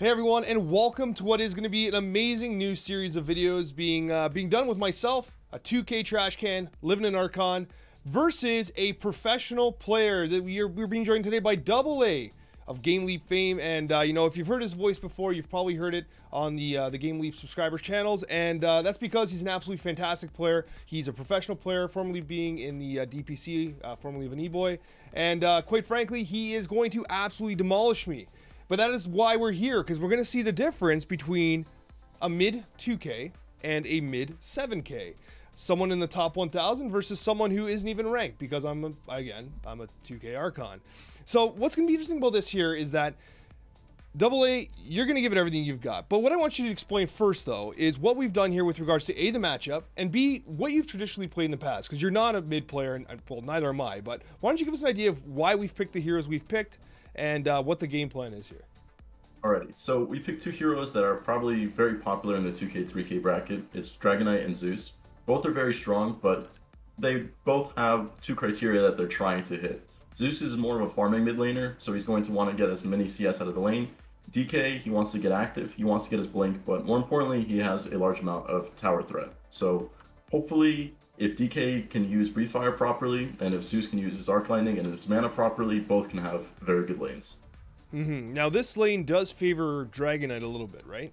Hey everyone, and welcome to what is going to be an amazing new series of videos being uh, being done with myself, a 2K trash can, living in Archon, versus a professional player that we are we're being joined today by Double A of GameLeap fame. And uh, you know, if you've heard his voice before, you've probably heard it on the uh, the GameLeap subscribers channels, and uh, that's because he's an absolutely fantastic player. He's a professional player, formerly being in the uh, DPC, uh, formerly of an E-boy, and uh, quite frankly, he is going to absolutely demolish me. But that is why we're here, because we're going to see the difference between a mid 2K and a mid 7K. Someone in the top 1000 versus someone who isn't even ranked, because I'm, a, again, I'm a 2K Archon. So what's going to be interesting about this here is that Double A, you're going to give it everything you've got. But what I want you to explain first, though, is what we've done here with regards to A, the matchup, and B, what you've traditionally played in the past. Because you're not a mid player, and well, neither am I. But why don't you give us an idea of why we've picked the heroes we've picked and uh, what the game plan is here? Alrighty, so we picked two heroes that are probably very popular in the 2K, 3K bracket. It's Dragon Knight and Zeus. Both are very strong, but they both have two criteria that they're trying to hit. Zeus is more of a farming mid laner, so he's going to want to get as many CS out of the lane. DK, he wants to get active, he wants to get his blink, but more importantly, he has a large amount of tower threat. So hopefully, if DK can use Breathe Fire properly, and if Zeus can use his Arc Lightning and his mana properly, both can have very good lanes. Mm-hmm. Now this lane does favor Dragon Knight a little bit, right?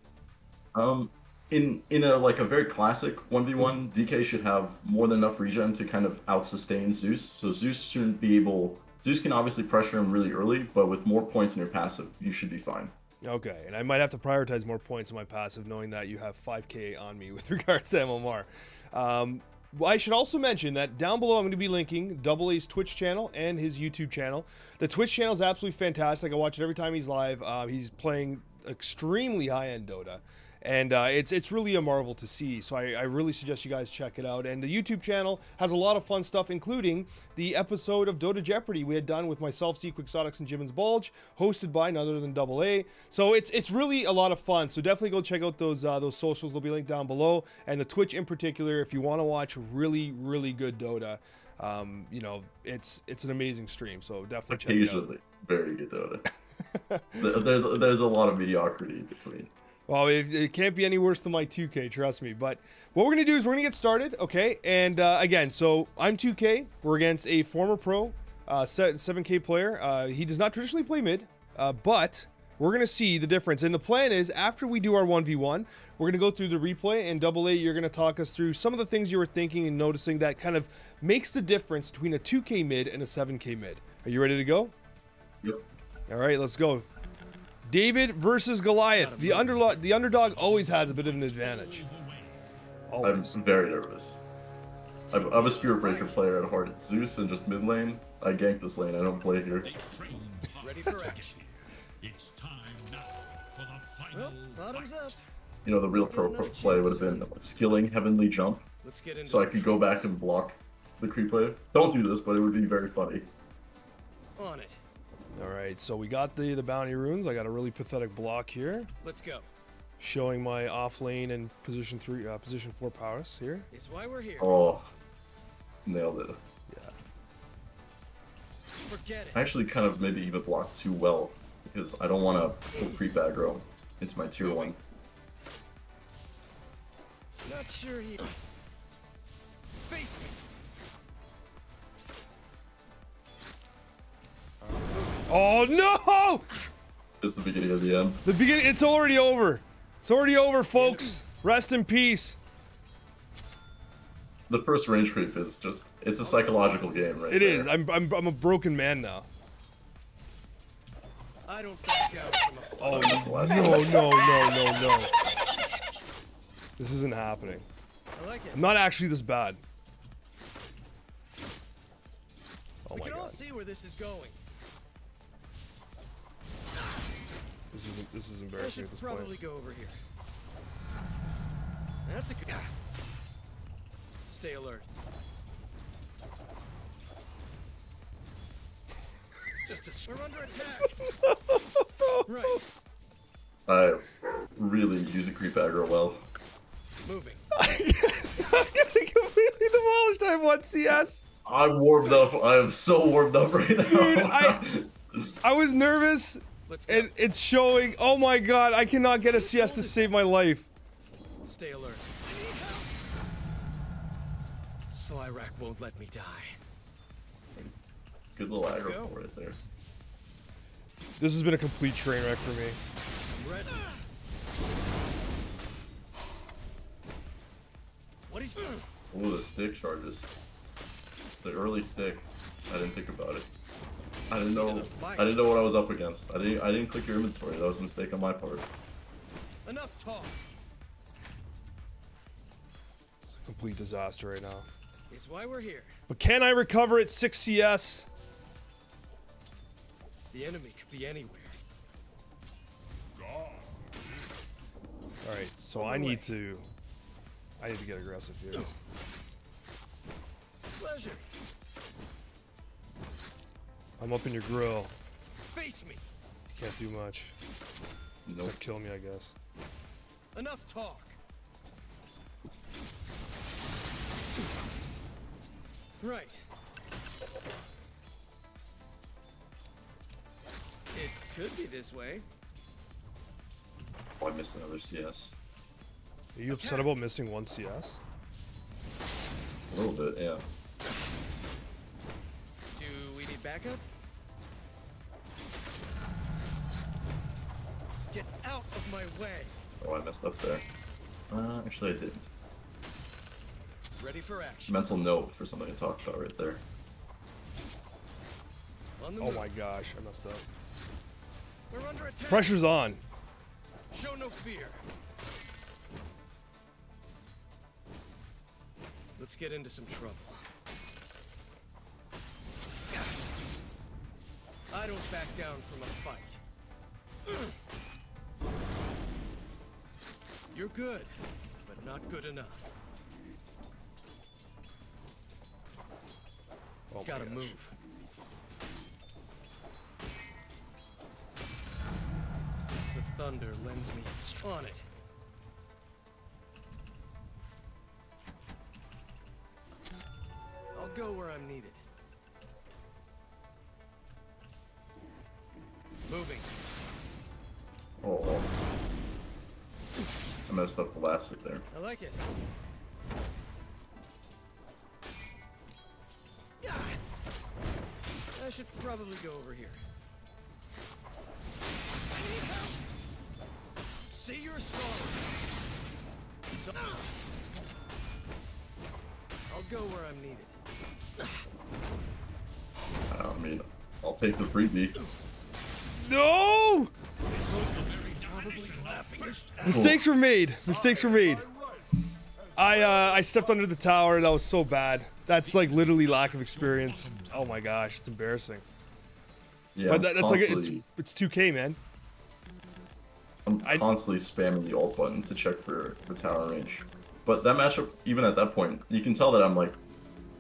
Um, in in a like a very classic one v one, DK should have more than enough regen to kind of out sustain Zeus. So Zeus shouldn't be able. Zeus can obviously pressure him really early, but with more points in your passive, you should be fine. Okay, and I might have to prioritize more points in my passive, knowing that you have 5k on me with regards to MMR. Um, I should also mention that down below I'm going to be linking Double A's Twitch channel and his YouTube channel. The Twitch channel is absolutely fantastic. I watch it every time he's live. Uh, he's playing extremely high-end Dota and uh, it's it's really a marvel to see. So I, I, really suggest you guys check it out. And the YouTube channel has a lot of fun stuff, including the episode of Dota Jeopardy we had done with myself, C Quixotics, and Jimmins Bulge, hosted by none other than Double A. So it's it's really a lot of fun. So definitely go check out those uh, those socials. They'll be linked down below, and the Twitch in particular if you want to watch really really good Dota. Um, you know, it's it's an amazing stream. So definitely check it out. very good Dota. there's there's a lot of mediocrity between. Well, it, it, can't be any worse than my 2K, trust me. But what we're going to do is we're going to get started, okay? And uh, again, so I'm 2K. We're against a former pro, uh, 7K player. Uh, he does not traditionally play mid, uh, but we're going to see the difference. And the plan is after we do our 1v1, we're going to go through the replay. And Double A, you're going to talk us through some of the things you were thinking and noticing that kind of makes the difference between a 2K mid and a 7K mid. Are you ready to go? Yep. All right, let's go. David versus Goliath. The underdog, the underdog always has a bit of an advantage. Always. I'm very nervous. I'm, I'm a Spirit Breaker player at heart. Zeus and just mid lane. I gank this lane. I don't play here. Ready for action. It's time now for the final fight. You know, the real pro, pro play would have been like, skilling Heavenly Jump, so I could go back and block the creep wave. Don't do this, but it would be very funny. On it. All right, so we got the, the bounty runes. I got a really pathetic block here. Let's go. Showing my off lane and position three, uh, position four powers here. here. Is why we're here. Oh, nailed it. Yeah. Forget it. I actually kind of maybe even blocked too well because I don't want to pull creep aggro into my tier one. Not sure he. Face me. Oh no! It's the beginning of the end. The beginning. It's already over. It's already over, folks. Rest in peace. The first range creep is just, it's a psychological game, right? It there. is. I'm, I'm, I'm a broken man now. I don't back out Oh, no, no, no, no, no. This isn't happening. I like it. I'm not actually this bad. Oh we my can god. all see where this is going. This is this is embarrassing at this probably point. go over here. That's a good. Ah. Stay alert. Just a. We're under attack. right. I really use a creep aggro well. Moving. I completely demolished. I have one CS. I'm warmed up. I am so warmed up right now. Dude, I I was nervous Let's go. And it's showing. Oh my god, I cannot get a CS to save my life. Stay alert. I need help. Slyrak won't let me die. Good little Let's aggro for it there. This has been a complete train wreck for me. I'm ready. What is? Ooh, the stick charges. The early stick. I didn't think about it. I didn't know. Into the fight. I didn't know what I was up against. I didn't. I didn't click your inventory. That was a mistake on my part. Enough talk. It's a complete disaster right now. Is why we're here. But can I recover at 6 CS? The enemy could be anywhere. Alright, so I need to. I need to get aggressive here. Pleasure. I'm up in your grill. Face me. You Can't do much. Nope. Except kill me, I guess. Enough talk. Right. It could be this way. Oh, I missed another CS. Are you upset about missing one CS? A little bit, yeah. Do we backup? Get out of my way. Oh, I messed up there. Uh, actually, I didn't. Ready for action. Mental note for something to talk about right there. On the Oh move. my gosh, I messed up. We're under attack. Pressure's on. Show no fear. Let's get into some trouble. I don't back down from a fight. You're good, but not good enough. Oh Gotta gosh. move. The thunder lends me its on it. I'll go where I'm needed. Moving. Oh, oh. I messed up the last hit there. I like it. I should probably go over here. I need help. Say your sorrow. So- I'll go where I'm needed. I mean, I'll take the freebie. No! Mistakes were made. Mistakes were made. I uh, I stepped under the tower. That was so bad. That's like literally lack of experience. Oh my gosh, it's embarrassing. Yeah, But that, that's like it's it's 2K, man. I'm I- constantly spamming the alt button to check for, for tower range. But that matchup, even at that point, you can tell that I'm like,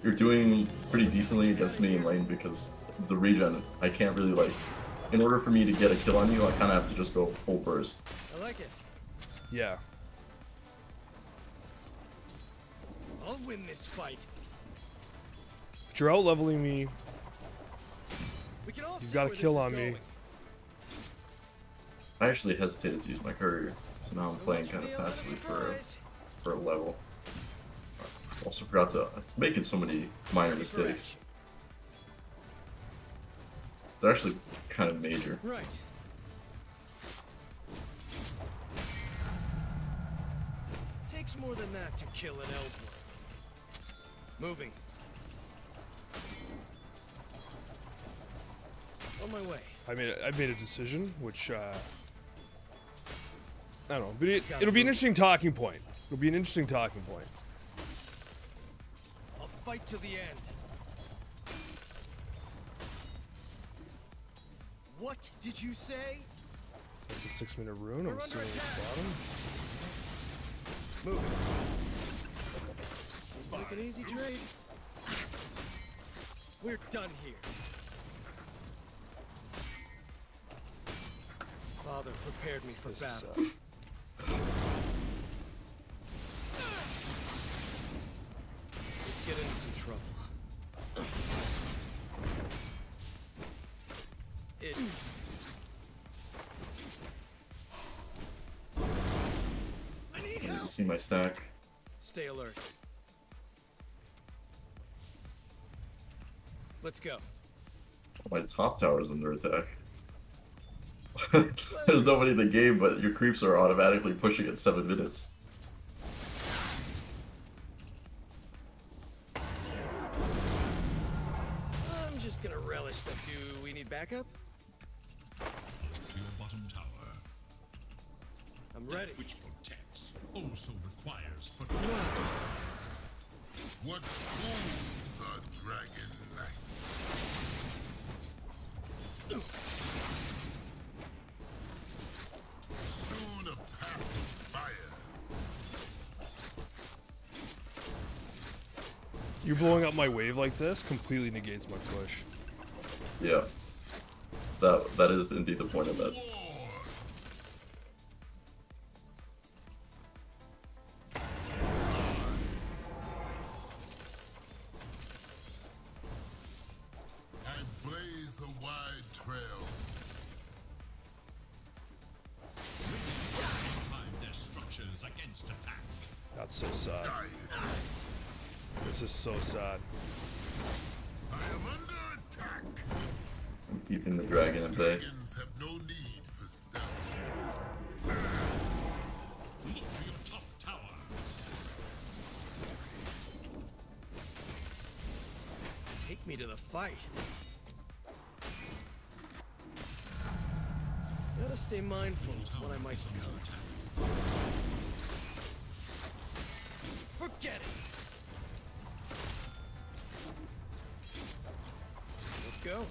you're doing pretty decently against me in lane because the regen, I can't really like, in order for me to get a kill on you, I kind of have to just go full burst. I like it. Yeah. I'll win this fight. But you're out leveling me. We can all You've got a kill is on me. I actually hesitated to use my courier, so now I'm So playing kind of passively for a, for a level. Also forgot to making so many minor Ready for mistakes. Action. They're actually kind of major. Right. Takes more than that to kill an elf. Moving. On my way. I made a, I made a decision, which uh, I don't know, but it, it'll be an interesting talking point. It'll be an interesting talking point. I'll fight to the end. What did you say? So that's a six minute rune. I'm under assuming at the attack. bottom. Moving. Seems like an easy trade. We're done here. Father prepared me for This is, battle. See my stack. Stay alert. Let's go. My top tower is under attack. There's nobody in the game, but your creeps are automatically pushing at 7 minutes. Like this completely negates my push. Yeah. That that is indeed the point of that. I blaze a wide trail. Time their structures against attack. That's so sad. This is so sad. Keeping the dragon at bay. No need for stealth. Look to your top tower. Take me to the fight. Gotta stay mindful of what I might become. Forget it. Let's go.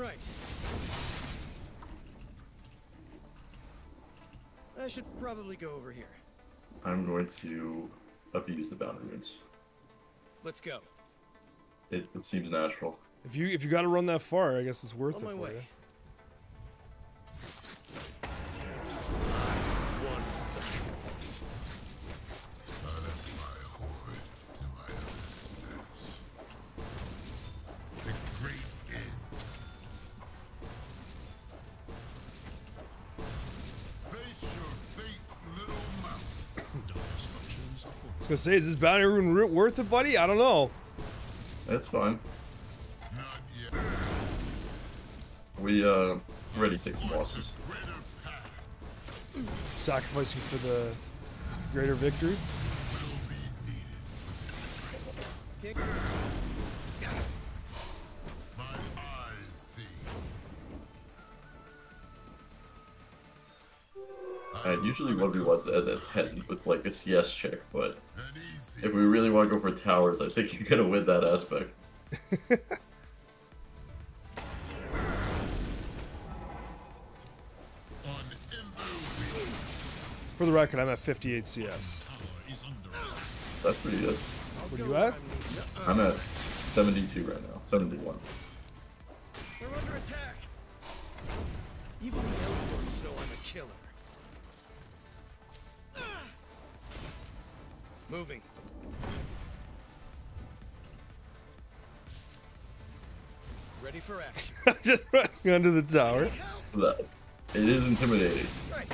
Right. I should probably go over here. I'm going to abuse the bounty runes. Let's go. It, it seems natural. If you if you got to run that far, I guess it's worth On it my for way. you. Gonna say, is this bounty rune worth it, buddy? I don't know. That's fine. Not yet. We uh already take some losses. Sacrificing for the greater victory. I usually one v ones at a ten with like a CS check, but if we really want to go for towers, I think you're gonna win that aspect. on Ember Wheel. For the record, I'm at 58 CS. Tower is under attack. That's pretty good. Where are you at? I'm at 72 right now. 71. We're under attack. Even the Elforms know I'm a killer. Moving. Ready for action. Just running under the tower. Help! It is intimidating. Right.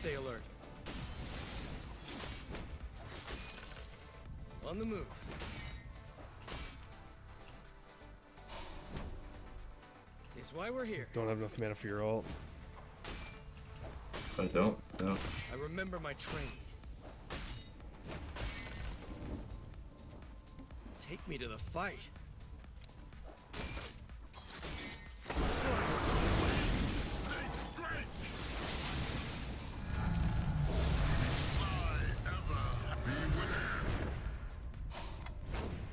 Stay alert. On the move. Is why we're here. Don't have enough mana for your ult. I don't. No. I remember my training. Take me to the fight. They strike. Fly ever. Beware.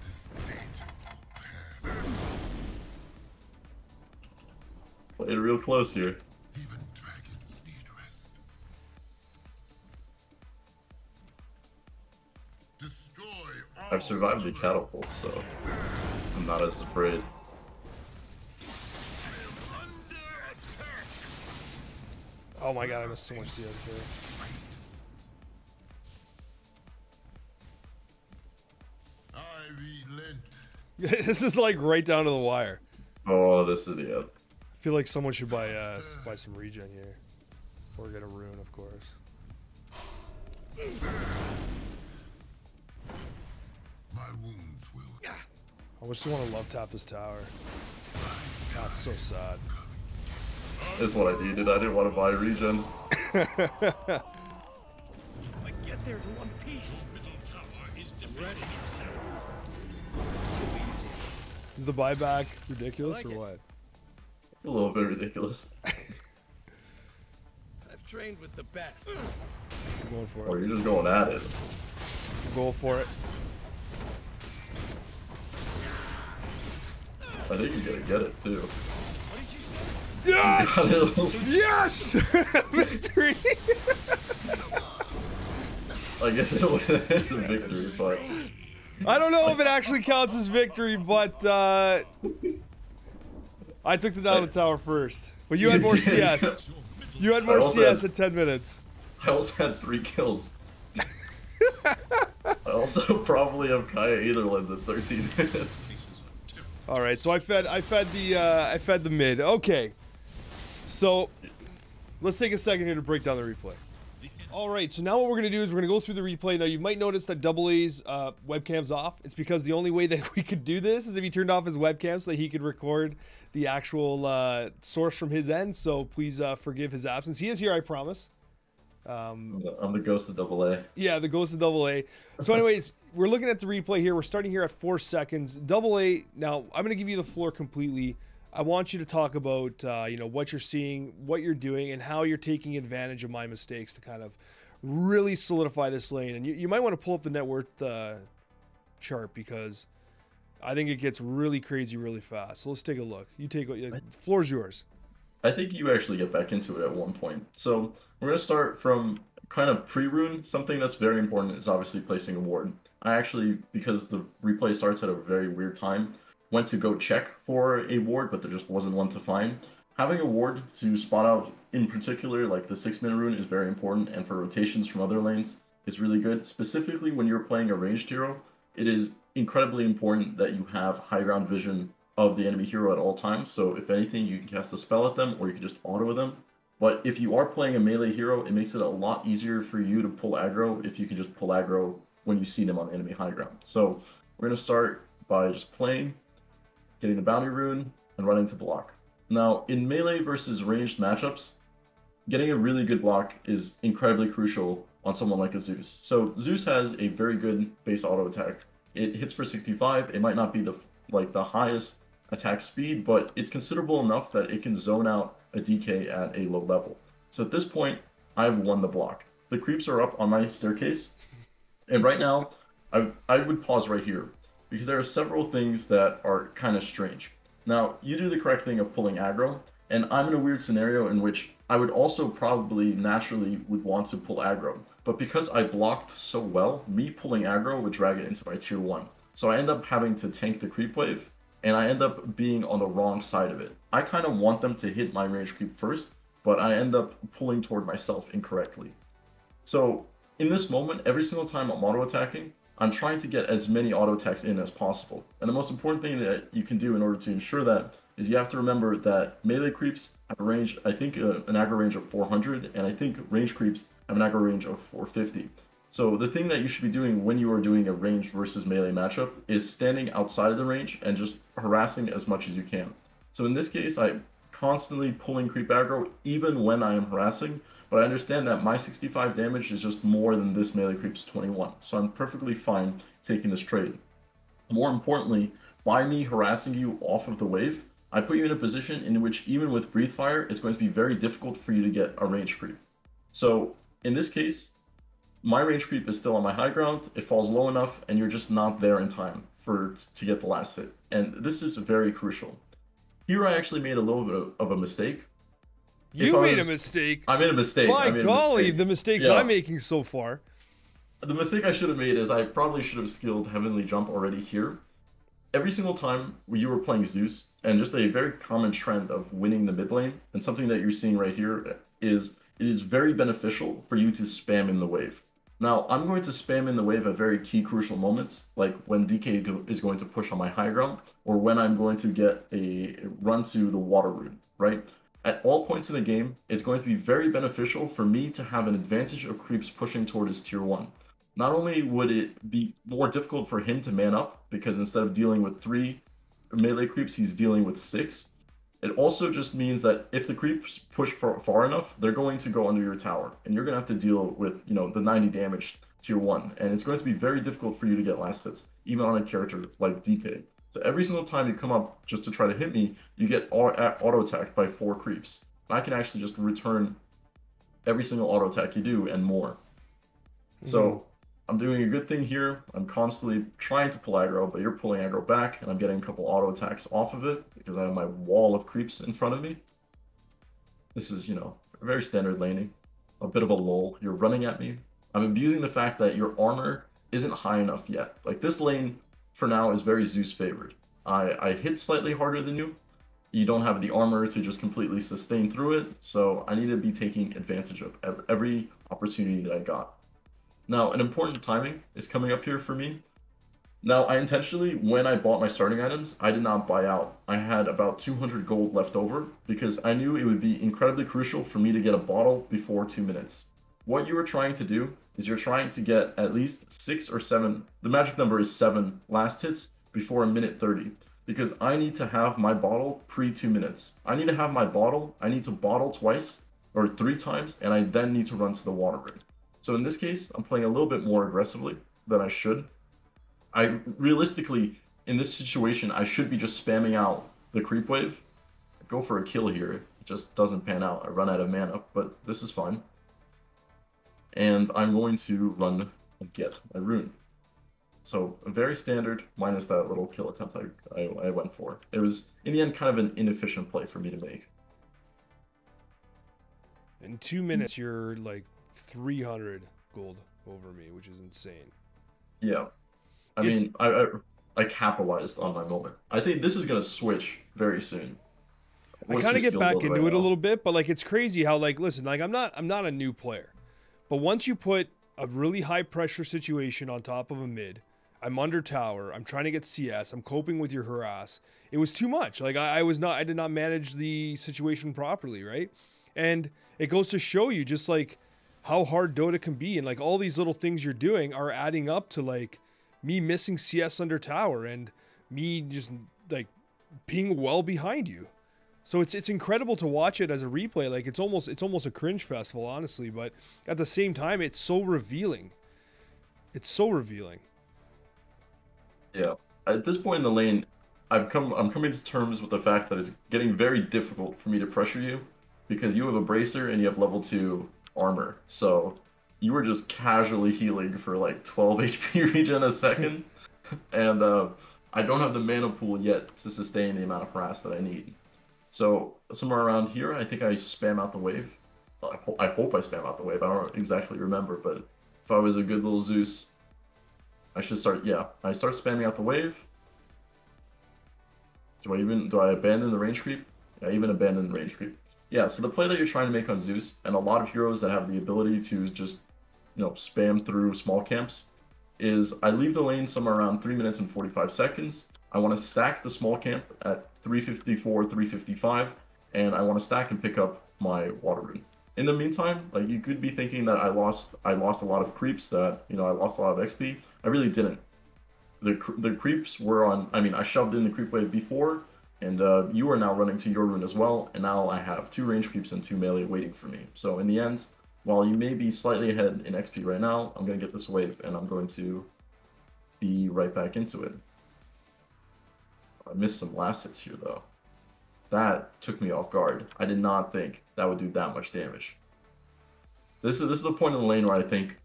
This danger will pass. Played real close here. I've survived the catapult, so I'm not as afraid. Oh my god, I missed so much CS there. I relent. this is like right down to the wire. Oh, this is the up. I feel like someone should buy uh, buy some regen here. Or get a rune, of course. My wounds will I just want to love tap this tower. That's so sad. Is what I needed. I didn't want to buy regen. I get there in one piece. Middle tower is defending itself. Too easy. Is the buyback ridiculous like or it. what? It's a little bit ridiculous. I've trained with the best. I'm going for Oh, it. you're just going at it. Go for it. I think you're gonna get it too. What did you say? Yes! I Yes! Victory! I guess it was a victory, but I don't know if it actually counts as victory, but uh, I took the down the tower first. But you had more CS. You had more CS had- at 10 minutes. I also had three kills. I also probably have Kaya Ether Lens at 13 minutes. Pieces of timber. All right, so I fed I fed the uh, I fed the mid. Okay, so let's take a second here to break down the replay. All right, so now what we're gonna do is we're gonna go through the replay. Now you might notice that Double A's uh, webcam's off. It's because the only way that we could do this is if he turned off his webcam so that he could record the actual uh, source from his end. So please uh, forgive his absence. He is here, I promise. I'm I'm the ghost of double A. Yeah, the Ghost of Double A. So, anyways, we're looking at the replay here. We're starting here at four seconds. Double A. Now, I'm going to give you the floor completely. I want you to talk about, uh, you know, what you're seeing, what you're doing, and how you're taking advantage of my mistakes to kind of really solidify this lane. And you, you might want to pull up the net worth uh, chart because I think it gets really crazy really fast. So let's take a look. You take the floor's yours. I think you actually get back into it at one point. So we're gonna start from kind of pre-rune. Something that's very important is obviously placing a ward. I actually, because the replay starts at a very weird time, went to go check for a ward, but there just wasn't one to find. Having a ward to spot out, in particular, like the six-minute rune, is very important, and for rotations from other lanes, is really good. Specifically, when you're playing a ranged hero, it is incredibly important that you have high ground vision of the enemy hero at all times. So if anything, you can cast a spell at them, or you can just auto them. But if you are playing a melee hero, it makes it a lot easier for you to pull aggro if you can just pull aggro when you see them on enemy high ground. So we're gonna start by just playing, getting the bounty rune, and running to block. Now in melee versus ranged matchups, getting a really good block is incredibly crucial on someone like a Zeus. So Zeus has a very good base auto attack. It hits for 65. It might not be the like the highest attack speed, but it's considerable enough that it can zone out a DK at a low level. So at this point, I've won the block. The creeps are up on my staircase, and right now, I, I would pause right here because there are several things that are kind of strange. Now, you do the correct thing of pulling aggro, and I'm in a weird scenario in which I would also probably naturally would want to pull aggro. But because I blocked so well, me pulling aggro would drag it into my tier 1. So I end up having to tank the creep wave, and I end up being on the wrong side of it. I kind of want them to hit my range creep first, but I end up pulling toward myself incorrectly. So in this moment, every single time I'm auto attacking, I'm trying to get as many auto attacks in as possible. And the most important thing that you can do in order to ensure that is you have to remember that melee creeps have a range, I think uh, an aggro range of 400, and I think range creeps have an aggro range of 450. So the thing that you should be doing when you are doing a range versus melee matchup is standing outside of the range and just harassing as much as you can. So in this case, I'm constantly pulling creep aggro even when I am harassing, but I understand that my 65 damage is just more than this melee creep's 21, so I'm perfectly fine taking this trade. More importantly, by me harassing you off of the wave, I put you in a position in which even with breathe fire, it's going to be very difficult for you to get a range creep. So in this case, my range creep is still on my high ground, it falls low enough, and you're just not there in time for to get the last hit. And this is very crucial. Here I actually made a little bit of a mistake. You made a mistake. I made a mistake. I By golly, mistake. the mistakes Yeah. I'm making so far. The mistake I should have made is I probably should have skilled Heavenly Jump already here. Every single time you were playing Zeus, and just a very common trend of winning the mid lane, and something that you're seeing right here is it is very beneficial for you to spam in the wave. Now, I'm going to spam in the wave at very key crucial moments, like when DK go- is going to push on my high ground, or when I'm going to get a run to the water rune, right? At all points in the game, it's going to be very beneficial for me to have an advantage of creeps pushing toward his tier 1. Not only would it be more difficult for him to man up, because instead of dealing with three melee creeps, he's dealing with six, it also just means that if the creeps push far, far enough, they're going to go under your tower, and you're going to have to deal with, you know, the 90 damage tier 1, and it's going to be very difficult for you to get last hits, even on a character like DK. So every single time you come up just to try to hit me, you get uh, auto attacked by four creeps. I can actually just return every single auto attack you do and more. So hmm. I'm doing a good thing here. I'm constantly trying to pull aggro, but you're pulling aggro back, and I'm getting a couple auto attacks off of it because I have my wall of creeps in front of me. This is, you know, very standard laning. A bit of a lull. You're running at me. I'm abusing the fact that your armor isn't high enough yet. Like this lane, for now, is very Zeus favored. I, I hit slightly harder than you. You don't have the armor to just completely sustain through it, so I need to be taking advantage of every opportunity that I got. Now, an important timing is coming up here for me. Now, I intentionally, when I bought my starting items, I did not buy out. I had about 200 gold left over because I knew it would be incredibly crucial for me to get a bottle before two minutes. What you are trying to do is you're trying to get at least six or seven, the magic number is seven last hits before a minute 30 because I need to have my bottle pre two minutes. I need to have my bottle, I need to bottle twice or three times, and I then need to run to the water rune. So in this case, I'm playing a little bit more aggressively than I should. I realistically, in this situation, I should be just spamming out the creep wave. Go for a kill here. It just doesn't pan out. I run out of mana, but this is fine. And I'm going to run and get my rune. So a very standard, minus that little kill attempt I, I, I went for. It was, in the end, kind of an inefficient play for me to make. In two minutes, you're like 300 gold over me, which is insane. Yeah. I It's- mean, I, I I capitalized on my moment. I think this is gonna switch very soon. I kind of get back into right it a little bit, but like it's crazy how like listen, like I'm not I'm not a new player. But once you put a really high pressure situation on top of a mid, I'm under tower, I'm trying to get CS, I'm coping with your harass. It was too much. Like I, I was not I did not manage the situation properly, right? And it goes to show you just like how hard Dota can be and like all these little things you're doing are adding up to like me missing CS under tower and me just like being well behind you. So it's it's incredible to watch it as a replay. Like it's almost it's almost a cringe festival, honestly. But at the same time, it's so revealing. It's so revealing. Yeah. At this point in the lane, I've come I'm coming to terms with the fact that it's getting very difficult for me to pressure you because you have a bracer and you have level two armor. So you were just casually healing for like 12 HP regen a second, and uh, I don't have the mana pool yet to sustain the amount of harass that I need. So somewhere around here, I think I spam out the wave. I, ho- I hope I spam out the wave. I don't exactly remember, but if I was a good little Zeus, I should start. Yeah, I start spamming out the wave. Do I even do I abandon the range creep? I even abandon the range creep. Yeah. So the play that you're trying to make on Zeus, and a lot of heroes that have the ability to just, you know, spam through small camps, is I leave the lane somewhere around three minutes and 45 seconds. I want to stack the small camp at 354, 355, and I want to stack and pick up my water rune. In the meantime, like you could be thinking that I lost, I lost a lot of creeps, that you know I lost a lot of XP. I really didn't. The the creeps were on. I mean, I shoved in the creep wave before, and uh, you are now running to your rune as well. And now I have two range creeps and two melee waiting for me. So in the end, while you may be slightly ahead in XP right now, I'm gonna get this wave and I'm going to be right back into it. I missed some last hits here though. That took me off guard. I did not think that would do that much damage. This is this is the point in the lane where I think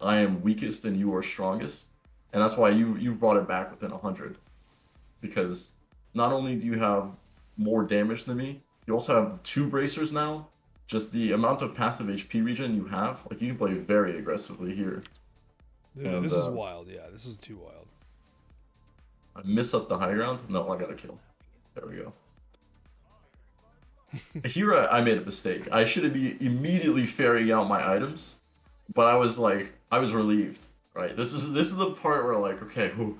I am weakest and you are strongest, and that's why you've you've brought it back within hundred. Because not only do you have more damage than me, you also have two bracers now. Just the amount of passive HP regen you have, like you can play very aggressively here. Yeah, And, this is uh, wild. Yeah, this is too wild. I miss up the high ground. No, I got to kill. There we go. here I, I made a mistake. I should have be immediately ferrying out my items, but I was like, I was relieved. Right. This is this is the part where like, okay, who,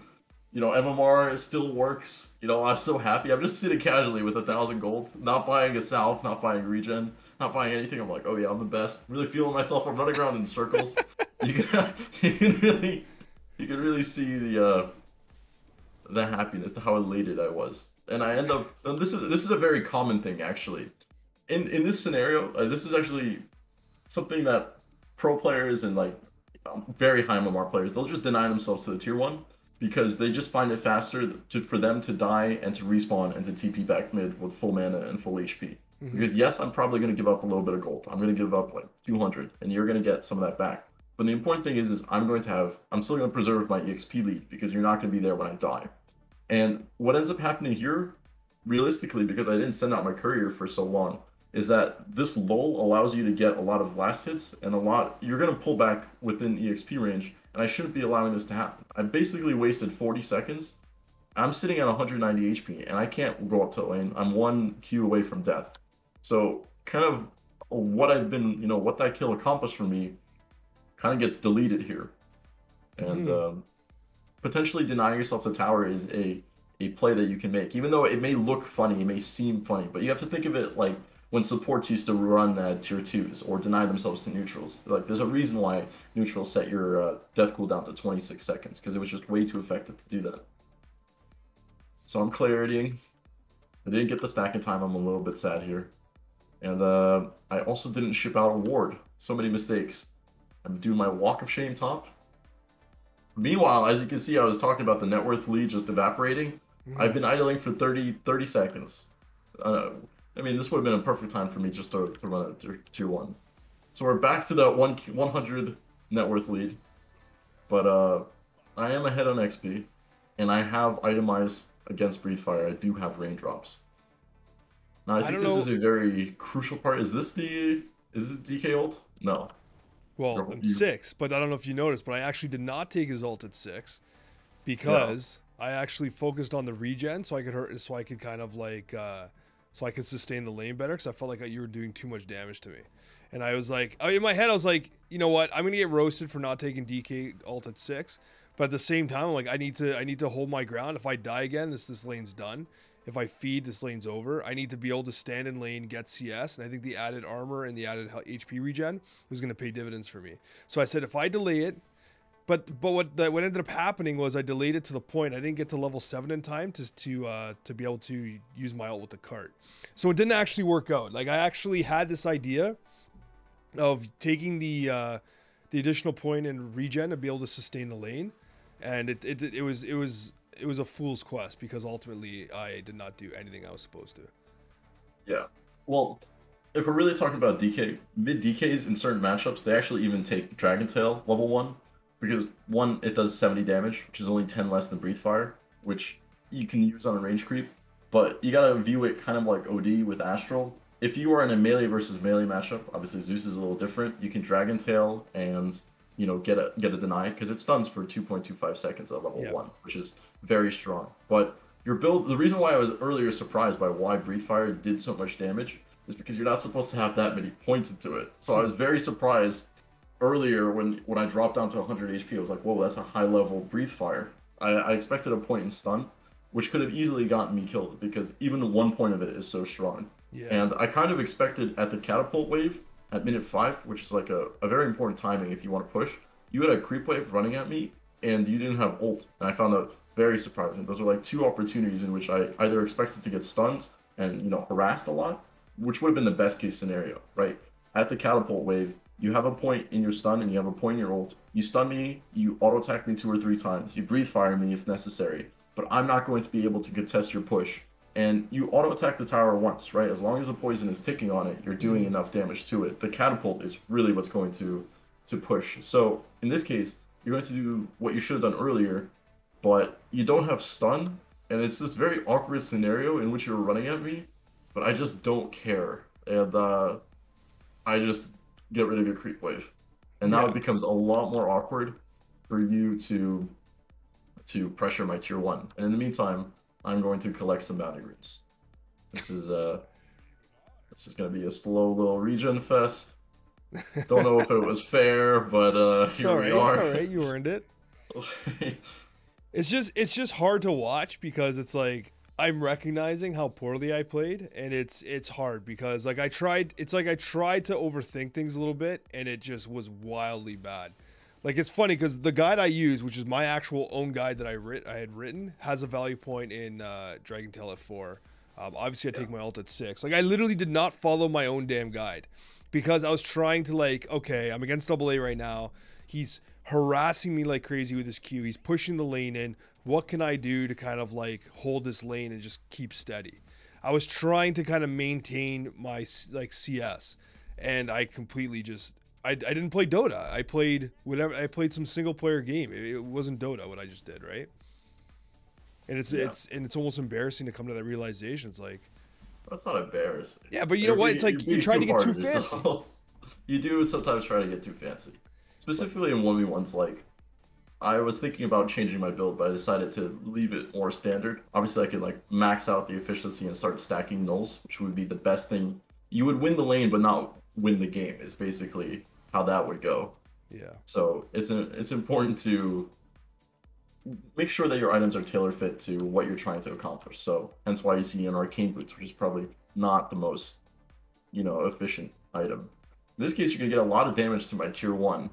you know, MMR still works. You know, I'm so happy. I'm just sitting casually with a thousand gold, not buying a salve, not buying regen, not buying anything. I'm like, oh yeah, I'm the best. Really feeling myself. I'm running around in circles. you can you can really you can really see the uh the happiness, how elated I was, and I end up. And this is this is a very common thing actually. In in this scenario, uh, this is actually something that pro players and like um, very high MMR players they'll just deny themselves to the tier one because they just find it faster to, for them to die and to respawn and to TP back mid with full mana and full HP. Because yes, I'm probably going to give up a little bit of gold. I'm going to give up like 200, and you're going to get some of that back. But the important thing is, is I'm going to have, I'm still going to preserve my EXP lead because you're not going to be there when I die. And what ends up happening here, realistically, because I didn't send out my courier for so long, is that this lull allows you to get a lot of last hits and a lot. You're going to pull back within EXP range, and I shouldn't be allowing this to happen. I basically wasted 40 seconds. I'm sitting at 190 HP, and I can't go up to lane. I'm one Q away from death. So, kind of what I've been, you know, what that kill accomplished for me kind of gets deleted here. And um, potentially denying yourself the tower is a a play that you can make, even though it may look funny, it may seem funny, but you have to think of it like when supports used to run uh, tier twos or deny themselves to neutrals. Like, there's a reason why neutrals set your uh, death cooldown to 26 seconds because it was just way too effective to do that. So I'm claritying. I didn't get the stack in time. I'm a little bit sad here, and uh, I also didn't ship out a ward. So many mistakes. I'm doing my walk of shame top. Meanwhile, as you can see, I was talking about the net worth lead just evaporating. I've been idling for 30, 30 seconds. Uh, I mean, this would have been a perfect time for me just to, to run a tier, tier 1. So we're back to that one, 100 net worth lead. But uh, I am ahead on XP, and I have itemized against Breathe Fire. I do have raindrops. Now, I think don't this know- is a very crucial part. Is this the... Is it DK ult? No. Well, I'm you- six, but I don't know if you noticed, but I actually did not take his ult at six because I actually focused on the regen, so I could hurt, so I could kind of like, uh, so I could sustain the lane better, because I felt like you were doing too much damage to me, and I was like, in my head, I was like, you know what, I'm gonna get roasted for not taking DK ult at six, but at the same time, I'm like, I need to, I need to hold my ground. If I die again, this this lane's done. If I feed, this lane's over. I need to be able to stand in lane, get CS, and I think the added armor and the added HP regen was going to pay dividends for me. So I said, if I delay it, but but what that what ended up happening was I delayed it to the point I didn't get to level seven in time to to uh, to be able to use my ult with the cart. So it didn't actually work out. Like I actually had this idea of taking the uh, the additional point in regen to be able to sustain the lane, and it it, it was it was it was a fool's quest because ultimately I did not do anything I was supposed to. Yeah. Well, if we're really talking about DK, mid DKs in certain matchups, they actually even take Dragon Tail level one because one, it does 70 damage, which is only 10 less than Breathe Fire, which you can use on a range creep. But you gotta view it kind of like OD with Astral. If you are in a melee versus melee matchup, obviously Zeus is a little different. You can Dragon Tail and you know get a get a deny because it stuns for 2.25 seconds at level Yeah. one, which is very strong. But your build, the reason why I was earlier surprised by why Breathe Fire did so much damage is because you're not supposed to have that many points into it. So I was very surprised earlier when when I dropped down to 100 HP. I was like, whoa, that's a high level Breathe Fire. I, I expected a point in stun, which could have easily gotten me killed because even one point of it is so strong. Yeah. And I kind of expected at the catapult wave at minute five, which is like a, a very important timing if you want to push. You had a creep wave running at me, and you didn't have ult, and I found that very surprising. Those were like two opportunities in which I either expected to get stunned and you know harassed a lot, which would have been the best case scenario, right? At the catapult wave, you have a point in your stun and you have a point in your ult. You stun me, you auto attack me two or three times, you breathe fire me if necessary, but I'm not going to be able to contest your push. And you auto attack the tower once, right? As long as the poison is ticking on it, you're doing enough damage to it. The catapult is really what's going to to push. So in this case, you're going to do what you should have done earlier, but you don't have stun, and it's this very awkward scenario in which you're running at me, but I just don't care. And uh, I just get rid of your creep wave. And now Yeah. it becomes a lot more awkward for you to to pressure my tier one. And in the meantime, I'm going to collect some bounty runes. This is uh This is gonna be a slow little regen fest. Don't know if it was fair, but uh, It's here we right. It's are. all right. You earned it. It's just it's just hard to watch because it's like I'm recognizing how poorly I played and it's it's hard because like I tried it's like I tried to overthink things a little bit and it just was wildly bad. Like it's funny because the guide I use, which is my actual own guide that I writ I had written, has a value point in uh, Dragon Tail at four. Um, obviously, I take my alt at six. Like I literally did not follow my own damn guide because I was trying to like, okay, I'm against DoublA right now. He's harassing me like crazy with his Q. He's pushing the lane in. What can I do to kind of like hold this lane and just keep steady? I was trying to kind of maintain my like CS, and I completely just I, I didn't play Dota. I played whatever. I played some single player game. It, it wasn't Dota what I just did, right? And it's Yeah. it's and it's almost embarrassing to come to that realization. It's like That's not embarrassing. Yeah, but you know what? It's like you're you being try to get too fancy. you do sometimes try to get too fancy, specifically in one v ones. Like, I was thinking about changing my build, but I decided to leave it more standard. Obviously, I could like max out the efficiency and start stacking nulls, which would be the best thing. You would win the lane, but not win the game. Is basically how that would go. yeah, So it's a, it's important to make sure that your items are tailor fit to what you're trying to accomplish. So hence why you see an arcane boots, which is probably not the most, you know, efficient item. In this case, you're gonna get a lot of damage to my tier one,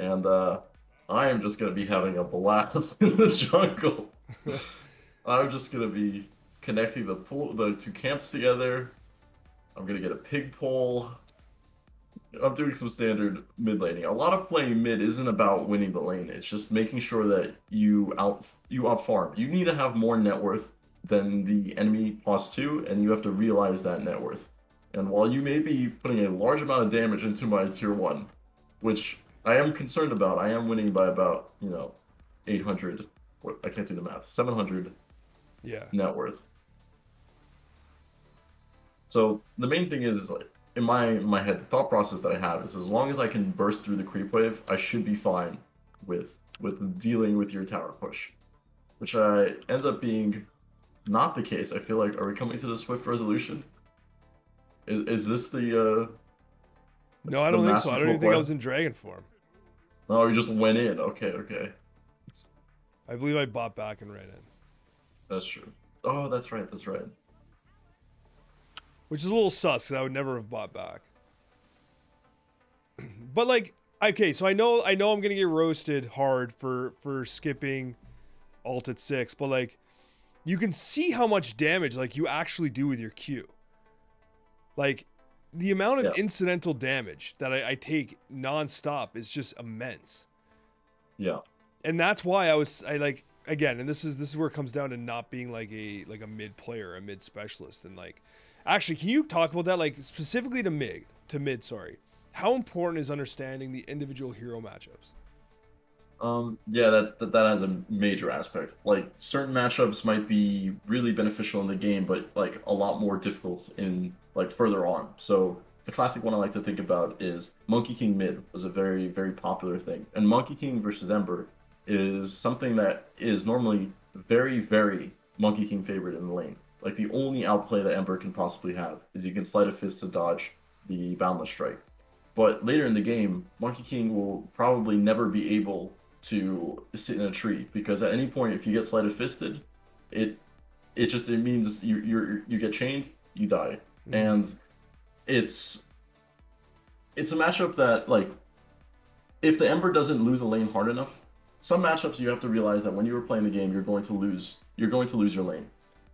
and uh, I am just gonna be having a blast in the jungle. I'm just gonna be connecting the pool, the two camps together. I'm gonna get a pig pole. I'm doing some standard mid laning. A lot of playing mid isn't about winning the lane. It's just making sure that you out you out farm. You need to have more net worth than the enemy plus two, and you have to realize that net worth. And while you may be putting a large amount of damage into my tier one, which I am concerned about, I am winning by about you know, 800. What I can't do the math. 700 yeah, net worth. So the main thing is like in my in my head, the thought process that I have is as long as I can burst through the creep wave, I should be fine with with dealing with your tower push, which I ends up being not the case. I feel like are we coming to the swift resolution? Is is this the uh? No, I don't think so. I don't even think I was in dragon form. No, you just went in. Okay, okay, I believe I bought back and ran in, that's true. Oh, that's right, that's right. which is a little sus because I would never have bought back. but like, okay, so I know I know I'm gonna get roasted hard for for skipping alt at six, but like, you can see how much damage like you actually do with your Q. Like, the amount of Yeah. incidental damage that I, I take nonstop is just immense. Yeah. and that's why I was I like again, and this is this is where it comes down to not being like a like a mid player, a mid specialist, and like actually, can you talk about that like specifically to mid to mid? Sorry, how important is understanding the individual hero matchups? Um, yeah, that, that that has a major aspect. Like certain matchups might be really beneficial in the game, but like a lot more difficult in like further on. So the classic one I like to think about is Monkey King mid was a very very popular thing, and Monkey King versus Ember is something that is normally very very Monkey King favorite in the lane. Like the only outplay that Ember can possibly have is you can sleight of fist to dodge the boundless strike. But later in the game, Monkey King will probably never be able to sit in a tree because at any point, if you get sleight of fisted, it it just it means you you you get chained, you die, mm-hmm. and it's it's a matchup that like if the Ember doesn't lose the lane hard enough, some matchups you have to realize that when you are playing the game, you're going to lose you're going to lose your lane,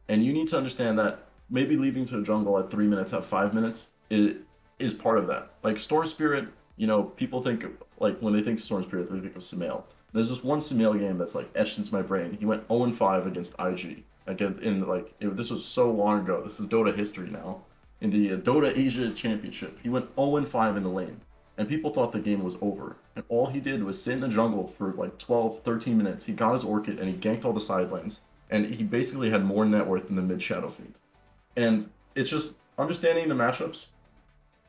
and you need to understand that maybe leaving to the jungle at three minutes at five minutes is is part of that. Like Storm Spirit, you know, people think like when they think Storm Spirit, they think of Sumail. There's this one Sumail game that's like etched into my brain. He went 0 5 against IG. Again, in like it, this was so long ago. This is Dota history now. In the uh, Dota Asia Championship, he went 0 5 in the lane, and people thought the game was over. And all he did was sit in the jungle for like 12, 13 minutes. He got his Orchid and he ganked all the side lanes, and he basically had more net worth than the mid Shadow Fiend. And it's just understanding the matchups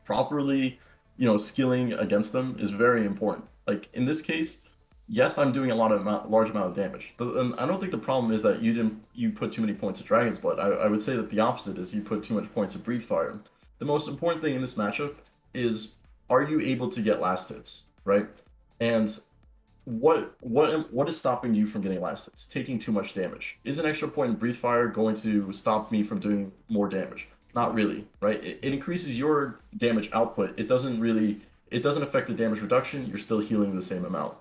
properly, you know, skilling against them is very important. Like in this case, yes, I'm doing a lot of amount, large amount of damage. The, and I don't think the problem is that you didn't you put too many points of Dragon's Blood. I, I would say that the opposite is you put too much points of Breathe Fire. the most important thing in this matchup is are you able to get last hits, right? And what what what is stopping you from getting last hits? Taking too much damage. Is an extra point in breathe fire going to stop me from doing more damage? Not really, right? It, it increases your damage output. It doesn't really it doesn't affect the damage reduction. You're still healing the same amount.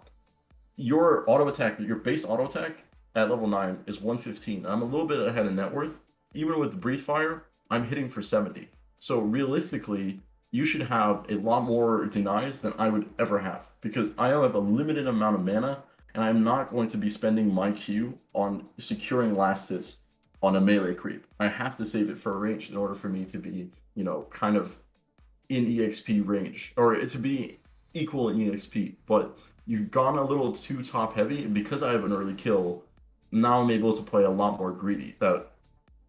Your auto attack, your base auto attack at level 9 is 115. I'm a little bit ahead of net worth. Even with breathe fire, I'm hitting for 70. So realistically, you should have a lot more denies than I would ever have because I have a limited amount of mana and I'm not going to be spending my Q on securing last hits on a melee creep. I have to save it for a range in order for me to be, you know, kind of in EXP range or to be equal in EXP. But you've gone a little too top heavy and because I have an early kill, now I'm able to play a lot more greedy. That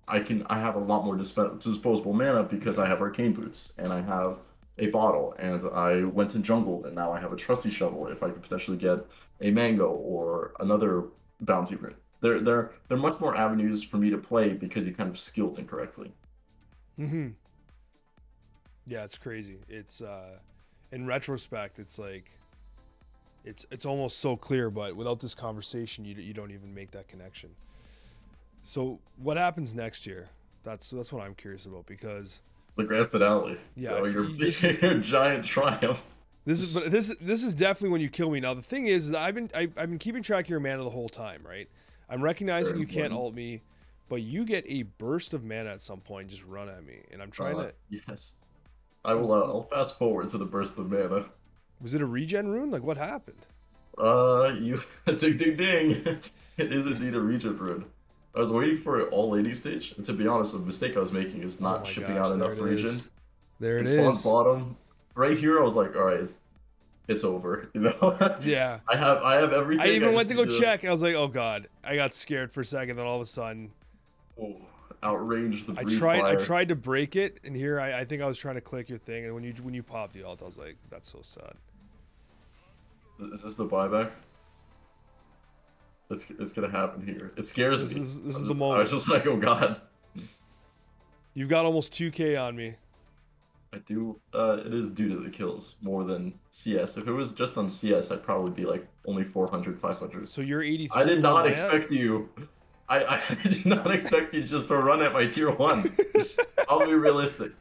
I can I have a lot more disp- disposable mana because I have arcane boots and I have a bottle and I went to jungle and now I have a trusty shovel if I could potentially get a mango or another bounty rune. There there there are much more avenues for me to play because you kind of skilled incorrectly. Mm-hmm. Yeah, it's crazy. It's uh in retrospect, it's like it's it's almost so clear, but without this conversation, you you don't even make that connection. So what happens next year? That's that's what I'm curious about because The grand finale. Yeah, You know, your, you your giant triumph. this is but this this is definitely when you kill me. Now the thing is, is I've been I, I've been keeping track of your mana the whole time, right? I'm recognizing you can't ult me, but you get a burst of mana at some point. Just run at me, and I'm trying Uh, to. yes. I will. Uh, I'll fast forward to the burst of mana. Was it a regen rune? Like what happened? Uh, you ding ding ding. it is indeed a regen rune. I was waiting for an all lady stage, and to be honest, the mistake I was making is Oh not my shipping gosh, out enough it region. is. There it It's is. on bottom. Right here, I was like, all right, it's it's over. You know. Yeah. I have I have everything. I even just went to go need check, and I was like, "Oh God!" I got scared for a second. Then all of a sudden, oh, outrange the. I tried. I tried to break it, and here I, I think I was trying to click your thing, and when you when you popped the ult, I was like, "That's so sad." Is this the buyback? It's it's gonna happen here. It scares This me. is- this I is was the moment. I was just like, oh god. You've got almost 2k on me. I do. Uh, it is due to the kills more than CS. If it was just on CS, I'd probably be like only 400, 500. So you're 83. I did not man. expect you. I, I did not expect you just to run at my tier one. I'll be realistic.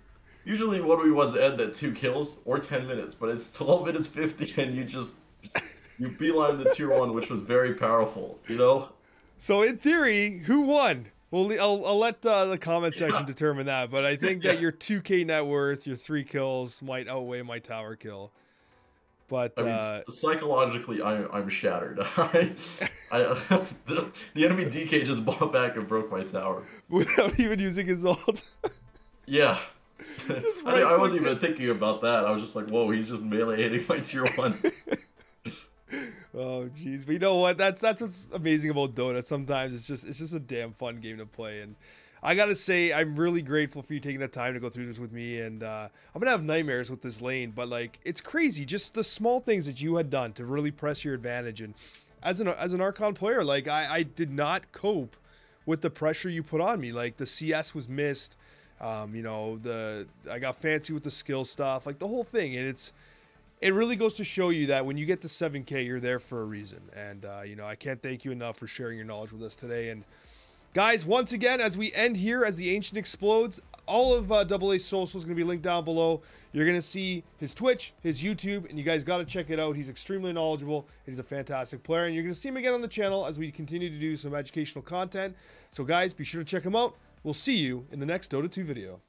Usually, one v ones end at two kills or 10 minutes, but it's 12 minutes 50, and you just you beeline the tier one, which was very powerful. You know. So in theory, who won? Well, I'll, I'll let uh, the comment section determine that. But I think that your 2k net worth, your three kills, might outweigh my tower kill. But I mean, uh, psychologically, I'm I'm shattered. I, I the, the enemy DK just bought back and broke my tower. without even using his ult. Yeah. Just I, I wasn't even it. thinking about that. I was just like, whoa, he's just melee hitting my tier one. Oh jeez, but you know what? That's that's what's amazing about Dota. Sometimes it's just it's just a damn fun game to play, and I gotta say I'm really grateful for you taking the time to go through this with me. And uh, I'm gonna have nightmares with this lane, but like it's crazy, just the small things that you had done to really press your advantage. And as an as an Archon player, like I, I did not cope with the pressure you put on me. Like the CS was missed. Um, you know the I got fancy with the skill stuff, like the whole thing, and it's it really goes to show you that when you get to 7K, you're there for a reason. And, uh, you know, I can't thank you enough for sharing your knowledge with us today. And, guys, once again, as we end here, as the Ancient explodes, all of uh, DoublA Social is going to be linked down below. You're going to see his Twitch, his YouTube, and you guys got to check it out. He's extremely knowledgeable. He's a fantastic player. And you're going to see him again on the channel as we continue to do some educational content. So, guys, be sure to check him out. We'll see you in the next Dota 2 video.